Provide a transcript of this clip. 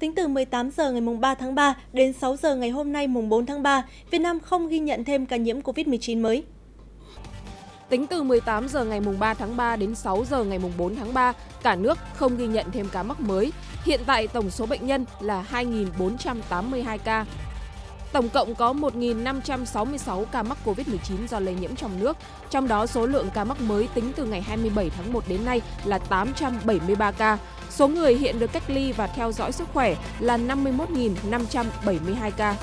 Tính từ 18 giờ ngày 3 tháng 3 đến 6 giờ ngày hôm nay mùng 4 tháng 3, Việt Nam không ghi nhận thêm ca nhiễm COVID-19 mới. Tính từ 18 giờ ngày 3 tháng 3 đến 6 giờ ngày 4 tháng 3, cả nước không ghi nhận thêm ca mắc mới. Hiện tại tổng số bệnh nhân là 2.482 ca. Tổng cộng có 1.566 ca mắc COVID-19 do lây nhiễm trong nước, trong đó số lượng ca mắc mới tính từ ngày 27 tháng 1 đến nay là 873 ca. Số người hiện được cách ly và theo dõi sức khỏe là 51.572 ca.